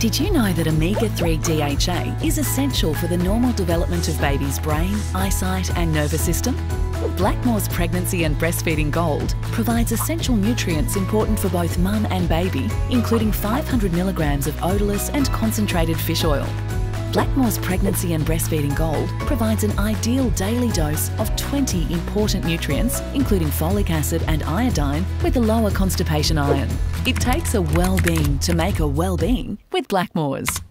Did you know that omega 3 DHA is essential for the normal development of baby's brain, eyesight, and nervous system? Blackmores Pregnancy and Breastfeeding Gold provides essential nutrients important for both mum and baby, including 500 milligrams of odorless and concentrated fish oil. Blackmores Pregnancy and Breastfeeding Gold provides an ideal daily dose of 20 important nutrients, including folic acid and iodine, with a lower constipation iron. It takes a well-being to make a well-being with Blackmores.